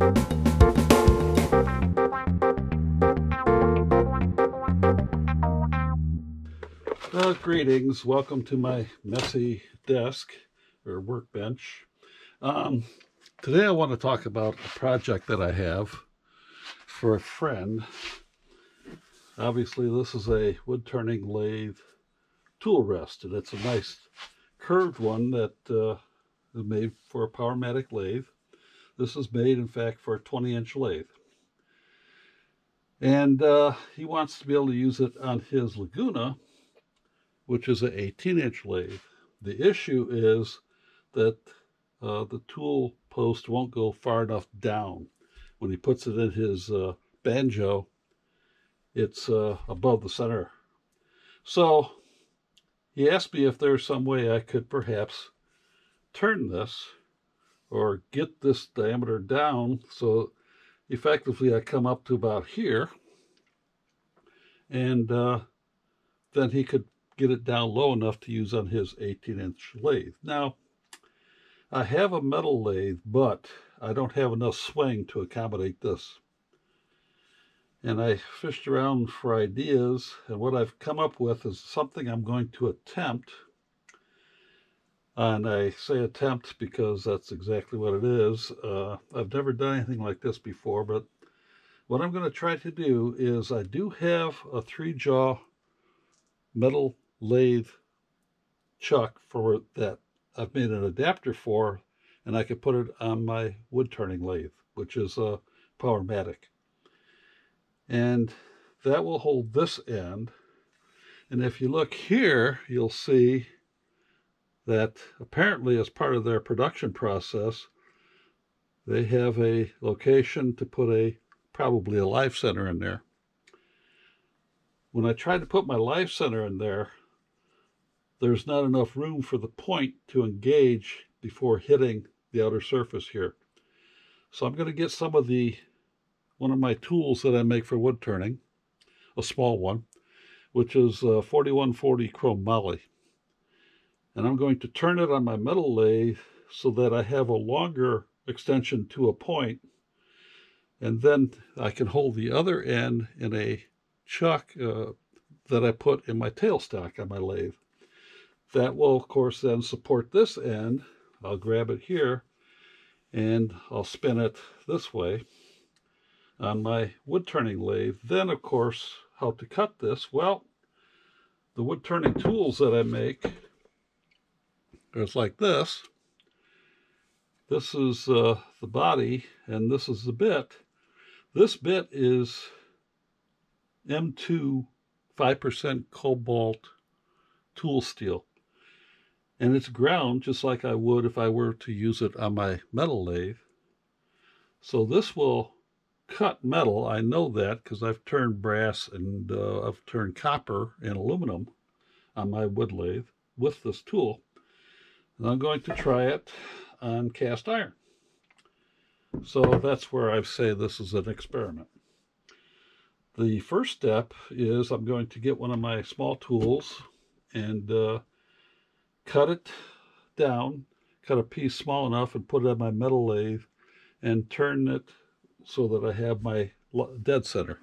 Well, greetings. Welcome to my messy desk or workbench. Um, today I want to talk about a project that I have for a friend. Obviously, this is a wood turning lathe tool rest, and it's a nice curved one that uh, is made for a Powermatic lathe. This is made, in fact, for a 20 inch lathe. And uh, he wants to be able to use it on his Laguna which is an 18 inch lathe. The issue is that uh, the tool post won't go far enough down. When he puts it in his uh, banjo, it's uh, above the center. So he asked me if there's some way I could perhaps turn this or get this diameter down so effectively I come up to about here and uh, then he could get it down low enough to use on his 18 inch lathe. Now, I have a metal lathe, but I don't have enough swing to accommodate this. And I fished around for ideas, and what I've come up with is something I'm going to attempt. And I say attempt because that's exactly what it is. Uh, I've never done anything like this before, but what I'm going to try to do is I do have a three jaw metal lathe chuck for that I've made an adapter for and I could put it on my wood turning lathe which is a Powermatic and that will hold this end and if you look here you'll see that apparently as part of their production process they have a location to put a probably a live center in there when I tried to put my live center in there there's not enough room for the point to engage before hitting the outer surface here. So I'm going to get some of the, one of my tools that I make for wood turning, a small one, which is uh, 4140 chrome moly. And I'm going to turn it on my metal lathe so that I have a longer extension to a point, and then I can hold the other end in a chuck uh, that I put in my tailstock on my lathe. That will, of course, then support this end. I'll grab it here and I'll spin it this way on my wood turning lathe. Then, of course, how to cut this? Well, the wood turning tools that I make is like this. This is uh, the body and this is the bit. This bit is M2 5% cobalt tool steel and it's ground just like I would if I were to use it on my metal lathe. So this will cut metal. I know that because I've turned brass and uh, I've turned copper and aluminum on my wood lathe with this tool. And I'm going to try it on cast iron. So that's where I say this is an experiment. The first step is I'm going to get one of my small tools and uh, cut it down, cut a piece small enough and put it on my metal lathe and turn it so that I have my dead center,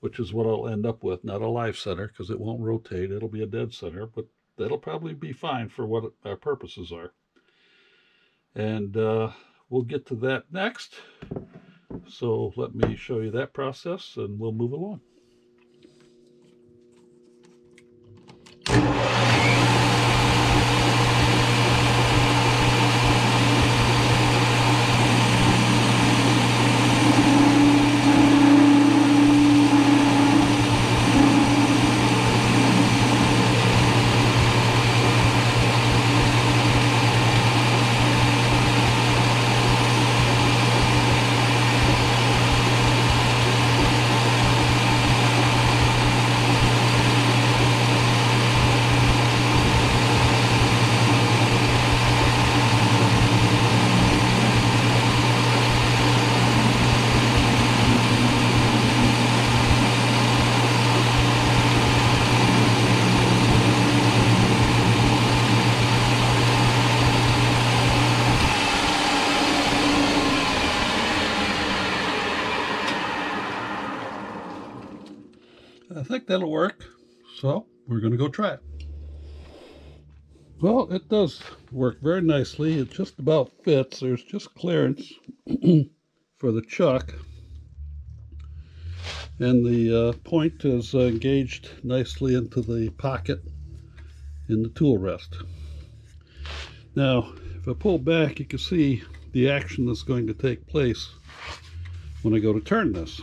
which is what I'll end up with, not a live center because it won't rotate. It'll be a dead center, but that'll probably be fine for what our purposes are. And uh, we'll get to that next. So let me show you that process and we'll move along. I think that'll work. So we're going to go try it. Well, it does work very nicely. It just about fits. There's just clearance for the chuck. And the uh, point is uh, engaged nicely into the pocket in the tool rest. Now, if I pull back, you can see the action that's going to take place when I go to turn this.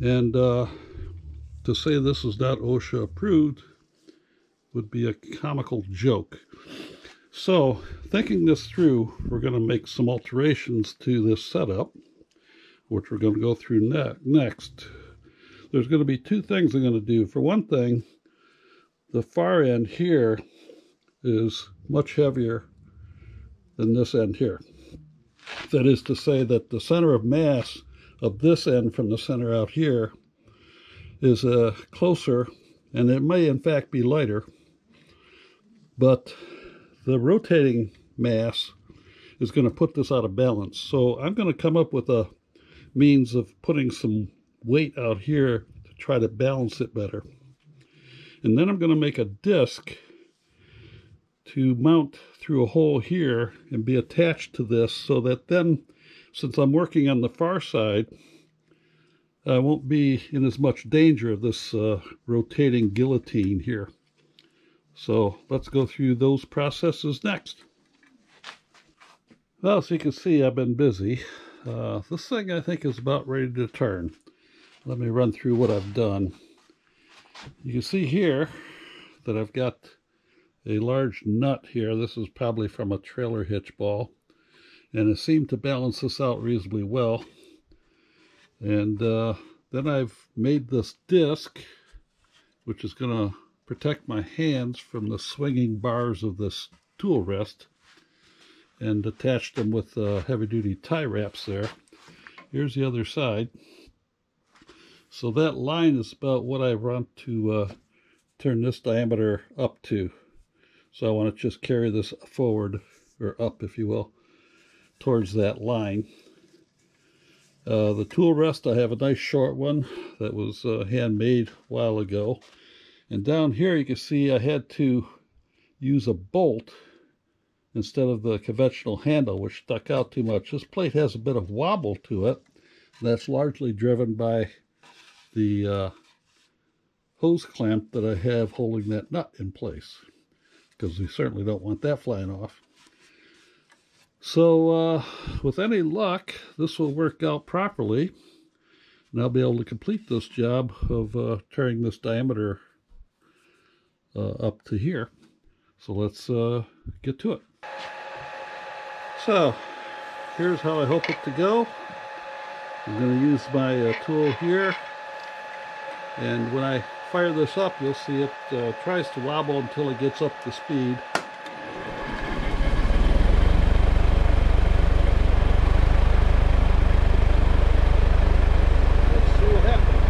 And uh, to say this is not OSHA approved would be a comical joke. So, thinking this through, we're going to make some alterations to this setup, which we're going to go through ne next. There's going to be two things I'm going to do. For one thing, the far end here is much heavier than this end here. That is to say that the center of mass of this end from the center out here is uh, closer, and it may in fact be lighter, but the rotating mass is going to put this out of balance. So I'm going to come up with a means of putting some weight out here to try to balance it better. And then I'm going to make a disc to mount through a hole here and be attached to this so that then, since I'm working on the far side, I won't be in as much danger of this uh, rotating guillotine here. So let's go through those processes next. Well, as you can see, I've been busy. Uh, this thing I think is about ready to turn. Let me run through what I've done. You can see here that I've got a large nut here. This is probably from a trailer hitch ball. And it seemed to balance this out reasonably well. And uh, then I've made this disc, which is going to protect my hands from the swinging bars of this tool rest and attached them with uh, heavy-duty tie wraps there. Here's the other side. So that line is about what I want to uh, turn this diameter up to. So I want to just carry this forward, or up if you will, towards that line. Uh, the tool rest, I have a nice short one that was uh, handmade a while ago. And down here you can see I had to use a bolt instead of the conventional handle, which stuck out too much. This plate has a bit of wobble to it. That's largely driven by the uh, hose clamp that I have holding that nut in place because we certainly don't want that flying off. So uh, with any luck, this will work out properly and I'll be able to complete this job of uh, turning this diameter uh, up to here. So let's uh, get to it. So here's how I hope it to go. I'm going to use my uh, tool here and when I fire this up, you'll see it uh, tries to wobble until it gets up to speed. Let's see what happens.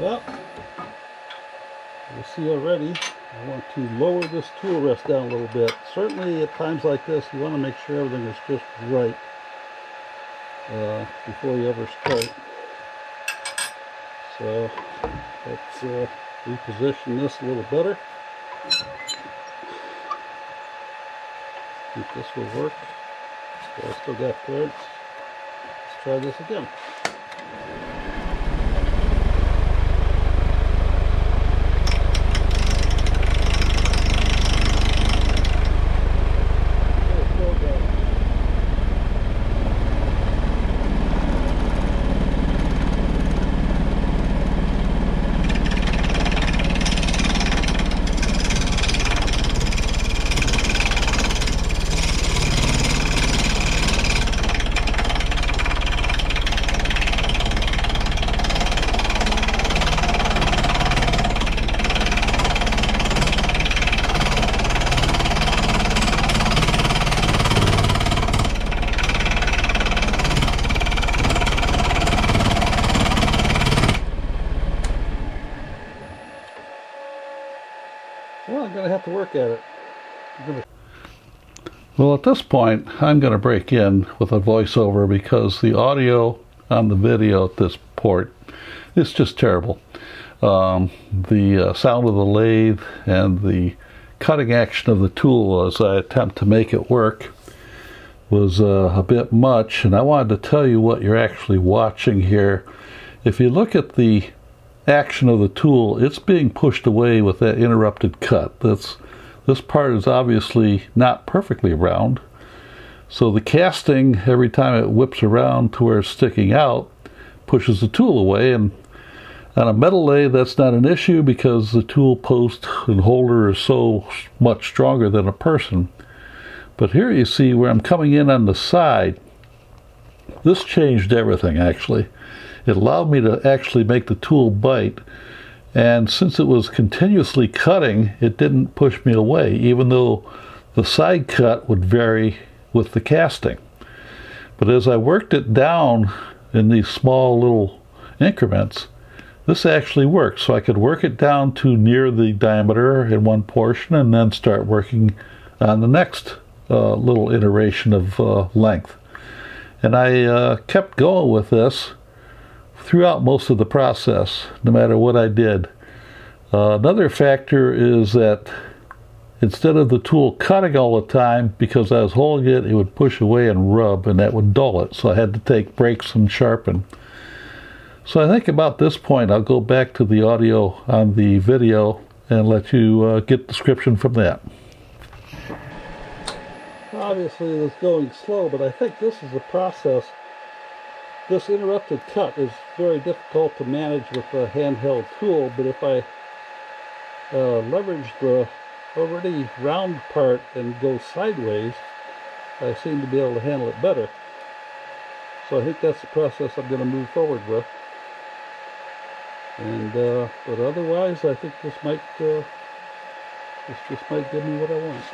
Well, you see already, I want to lower this tool rest down a little bit. Certainly at times like this, you want to make sure everything is just right uh, before you ever start. So let's uh, reposition this a little better. think this will work. So I still got clearance. Let's try this again. Well, I'm going to have to work at it. Gonna... Well, at this point, I'm going to break in with a voiceover because the audio on the video at this port is just terrible. Um, the uh, sound of the lathe and the cutting action of the tool as I attempt to make it work was uh, a bit much, and I wanted to tell you what you're actually watching here. If you look at the action of the tool, it's being pushed away with that interrupted cut. That's this part is obviously not perfectly round. So the casting, every time it whips around to where it's sticking out, pushes the tool away. And on a metal lathe, that's not an issue because the tool post and holder is so much stronger than a person. But here you see where I'm coming in on the side. This changed everything, actually. It allowed me to actually make the tool bite and since it was continuously cutting, it didn't push me away, even though the side cut would vary with the casting. But as I worked it down in these small little increments, this actually worked. So I could work it down to near the diameter in one portion and then start working on the next uh, little iteration of uh, length. And I uh, kept going with this throughout most of the process, no matter what I did. Uh, another factor is that instead of the tool cutting all the time, because I was holding it, it would push away and rub, and that would dull it. So I had to take breaks and sharpen. So I think about this point, I'll go back to the audio on the video and let you uh, get description from that. Obviously, it was going slow, but I think this is a process this interrupted cut is very difficult to manage with a handheld tool, but if I uh, leverage the already round part and go sideways, I seem to be able to handle it better. So I think that's the process I'm going to move forward with. And uh, but otherwise, I think this might uh, this just might give me what I want.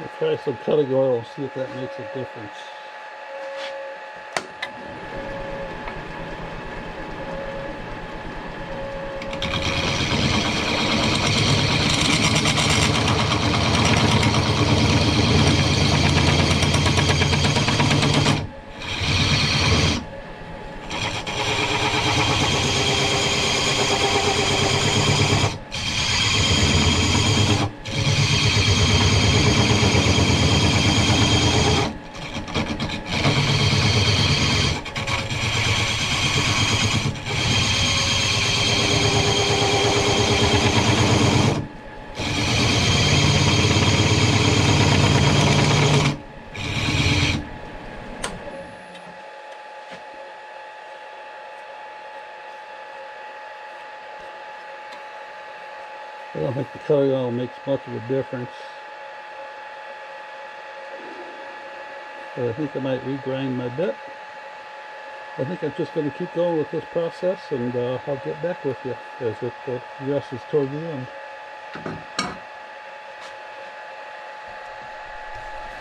I'll try some cutting oil and see if that makes a difference. Oil makes much of a difference. But I think I might regrind my bit. I think I'm just going to keep going with this process and uh, I'll get back with you as it uh, progresses toward the end.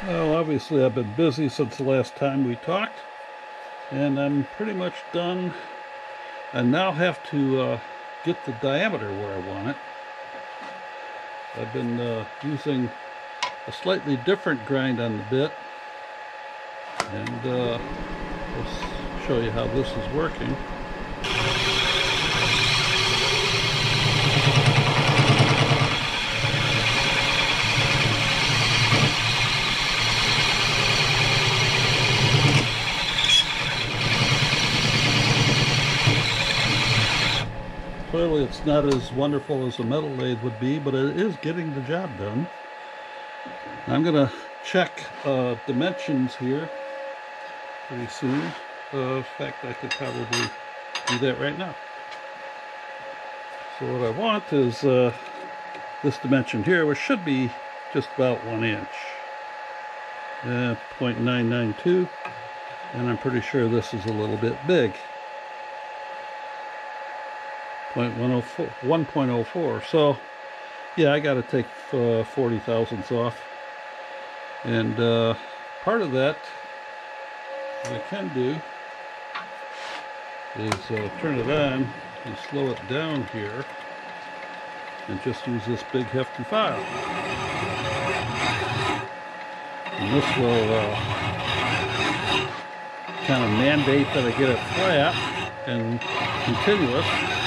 Well, obviously I've been busy since the last time we talked and I'm pretty much done. I now have to uh, get the diameter where I want it. I've been uh, using a slightly different grind on the bit and uh, let's show you how this is working. It's not as wonderful as a metal lathe would be, but it is getting the job done. I'm going to check uh, dimensions here pretty soon. Uh, in fact, I could probably do that right now. So what I want is uh, this dimension here, which should be just about one inch. Uh, 0.992 and I'm pretty sure this is a little bit big 0.104 1.04 so yeah I got to take uh, 40 thousandths off. And uh, part of that I can do is uh, turn it on and slow it down here and just use this big hefty file. And this will uh, kind of mandate that I get it flat and continuous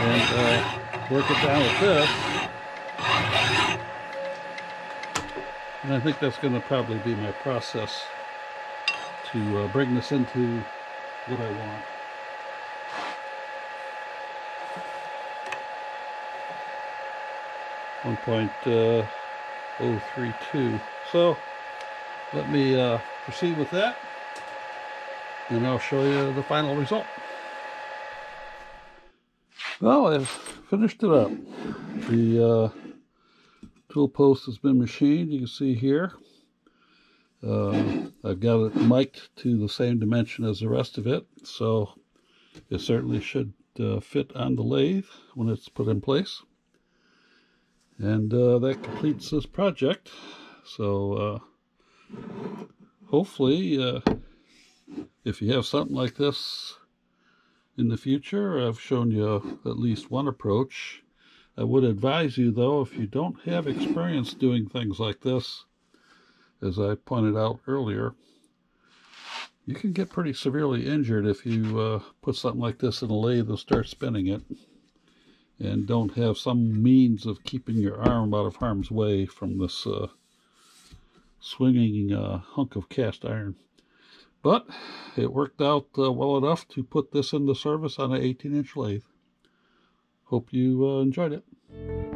and uh, work it down with this. And I think that's going to probably be my process to uh, bring this into what I want. One point uh, oh three two. So let me uh, proceed with that and I'll show you the final result. Well, I've finished it up. The uh, tool post has been machined, you can see here. Uh, I've got it mic'd to the same dimension as the rest of it, so it certainly should uh, fit on the lathe when it's put in place. And uh, that completes this project. So uh, hopefully, uh, if you have something like this in the future, I've shown you at least one approach. I would advise you, though, if you don't have experience doing things like this, as I pointed out earlier, you can get pretty severely injured if you uh, put something like this in a lathe and start spinning it and don't have some means of keeping your arm out of harm's way from this uh, swinging uh, hunk of cast iron. But it worked out uh, well enough to put this into service on an 18 inch lathe. Hope you uh, enjoyed it.